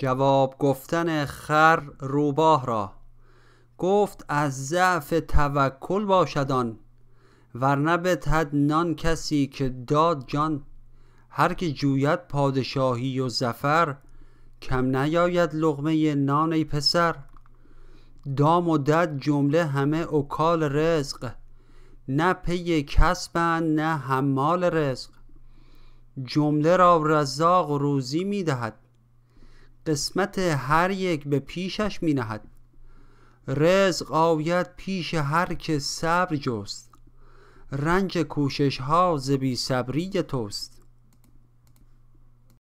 جواب گفتن خر روباه را. گفت از ضعف توکل باشدان ورنه بتهد نان کسی که داد جان. هر که جوید پادشاهی و زفر کم نیاید لغمه نان ای پسر. دام و دد جمله همه اوکال رزق نه پی کسبند نه حمال رزق. جمله را رزاق روزی می‌دهد. قسمت هر یک به پیشش می نهد رزق آید پیش هر که صبر جست. رنج کوشش ها ز بی صبری توست.